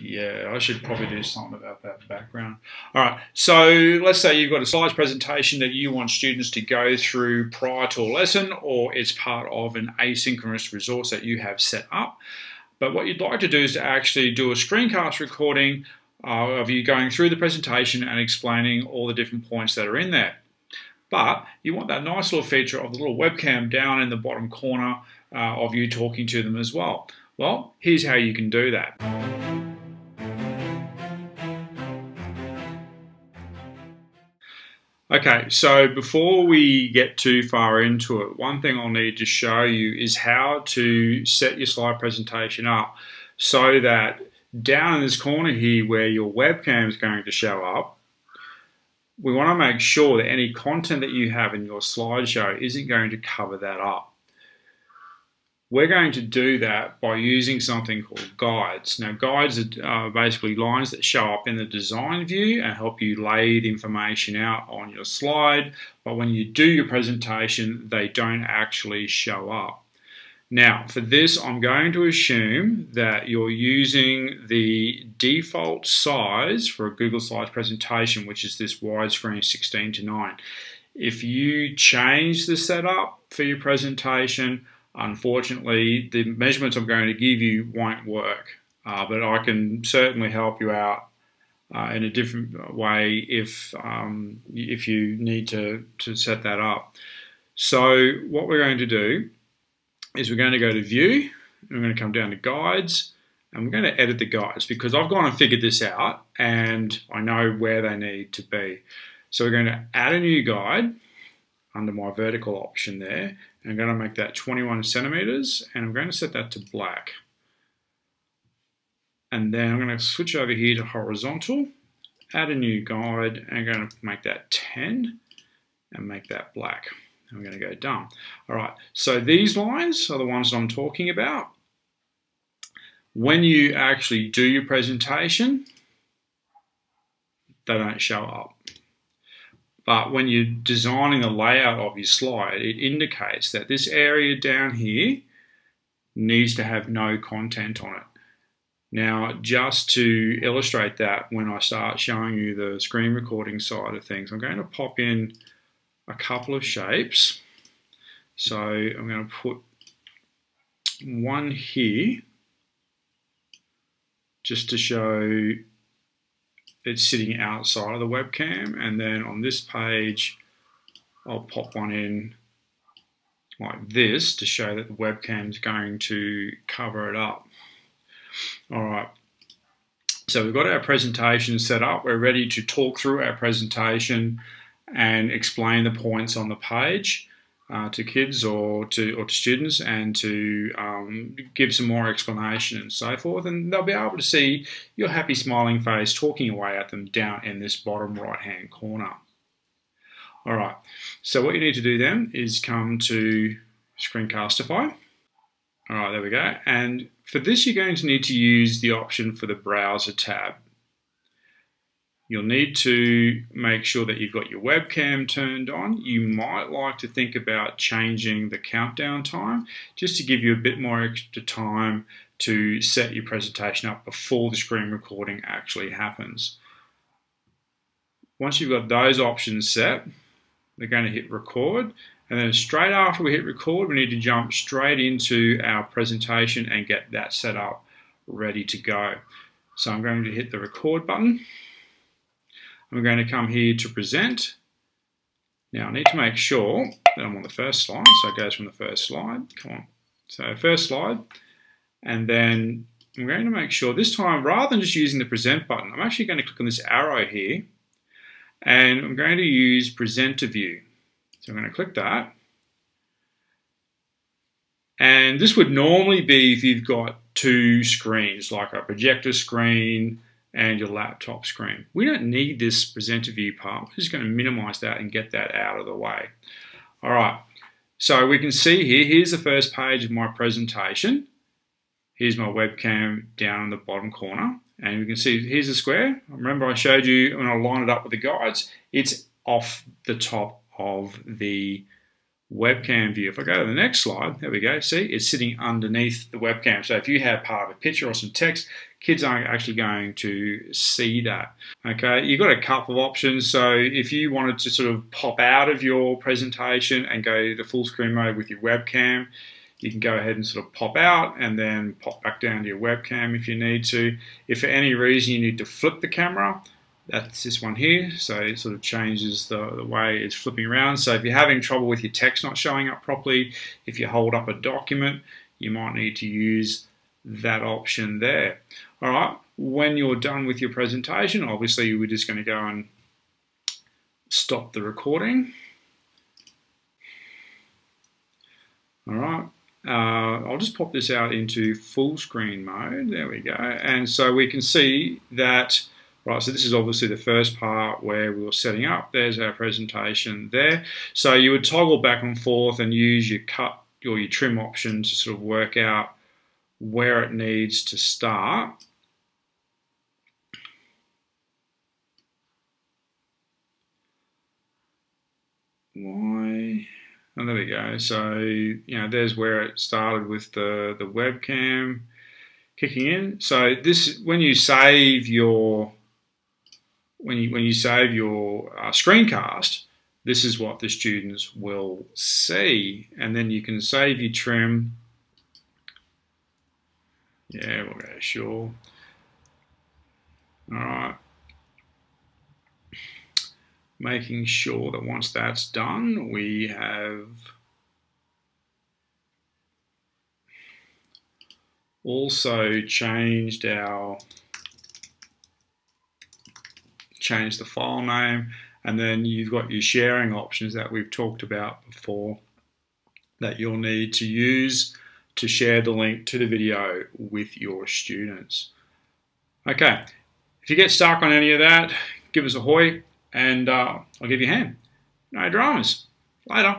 Yeah, I should probably do something about that background. All right, so let's say you've got a slides presentation that you want students to go through prior to a lesson, or it's part of an asynchronous resource that you have set up. But what you'd like to do is to actually do a screencast recording uh, of you going through the presentation and explaining all the different points that are in there. But you want that nice little feature of the little webcam down in the bottom corner uh, of you talking to them as well. Well, here's how you can do that. Okay, so before we get too far into it, one thing I'll need to show you is how to set your slide presentation up so that down in this corner here where your webcam is going to show up, we want to make sure that any content that you have in your slideshow isn't going to cover that up. We're going to do that by using something called guides. Now, guides are basically lines that show up in the design view and help you lay the information out on your slide, but when you do your presentation, they don't actually show up. Now, for this, I'm going to assume that you're using the default size for a Google Slides presentation, which is this widescreen 16 to 9. If you change the setup for your presentation, unfortunately, the measurements I'm going to give you won't work. Uh, but I can certainly help you out uh, in a different way if um, if you need to, to set that up. So what we're going to do is we're going to go to View, we're going to come down to Guides, and we're going to edit the guides because I've gone and figured this out and I know where they need to be. So we're going to add a new guide under my vertical option there. I'm going to make that 21 centimeters and I'm going to set that to black. And then I'm going to switch over here to horizontal, add a new guide, and I'm going to make that 10 and make that black. And we're going to go done. All right, so these lines are the ones that I'm talking about. When you actually do your presentation, they don't show up. But when you're designing the layout of your slide, it indicates that this area down here needs to have no content on it. Now, just to illustrate that, when I start showing you the screen recording side of things, I'm going to pop in a couple of shapes. So I'm going to put one here just to show it's sitting outside of the webcam and then on this page I'll pop one in like this to show that the webcam is going to cover it up. All right, so we've got our presentation set up. We're ready to talk through our presentation and explain the points on the page uh, to kids or to or to students and to um, give some more explanation and so forth and they'll be able to see your happy smiling face talking away at them down in this bottom right hand corner. All right, so what you need to do then is come to Screencastify. All right, there we go. And for this, you're going to need to use the option for the browser tab. You'll need to make sure that you've got your webcam turned on. You might like to think about changing the countdown time just to give you a bit more extra time to set your presentation up before the screen recording actually happens. Once you've got those options set, we're going to hit record and then straight after we hit record we need to jump straight into our presentation and get that set up ready to go. So I'm going to hit the record button I'm going to come here to present. Now I need to make sure that I'm on the first slide, so it goes from the first slide. Come on. So first slide, and then I'm going to make sure this time, rather than just using the present button, I'm actually going to click on this arrow here, and I'm going to use presenter view. So I'm going to click that. And this would normally be if you've got two screens, like a projector screen and your laptop screen. We don't need this presenter view part. We're just going to minimize that and get that out of the way. All right, so we can see here, here's the first page of my presentation. Here's my webcam down in the bottom corner. And we can see here's the square. Remember I showed you when I lined it up with the guides, it's off the top of the webcam view. If I go to the next slide, there we go. See, it's sitting underneath the webcam. So if you have part of a picture or some text, kids aren't actually going to see that. Okay, you've got a couple of options. So if you wanted to sort of pop out of your presentation and go to full screen mode with your webcam, you can go ahead and sort of pop out and then pop back down to your webcam if you need to. If for any reason you need to flip the camera, that's this one here. So it sort of changes the, the, way it's flipping around. So if you're having trouble with your text not showing up properly, if you hold up a document, you might need to use that option there. All right, when you're done with your presentation, obviously we're just going to go and stop the recording. All right, uh, I'll just pop this out into full screen mode. There we go. And so we can see that, right, so this is obviously the first part where we were setting up. There's our presentation there. So you would toggle back and forth and use your cut or your trim option to sort of work out where it needs to start. Why? And there we go. So, you know, there's where it started with the, the webcam kicking in. So this, when you save your, when you, when you save your uh, screencast, this is what the students will see. And then you can save your trim. Yeah, we'll go sure. All right making sure that once that's done, we have also changed our change the file name and then you've got your sharing options that we've talked about before that you'll need to use to share the link to the video with your students. Okay, if you get stuck on any of that, give us a hoy and uh, I'll give you a hand. No dramas. Later.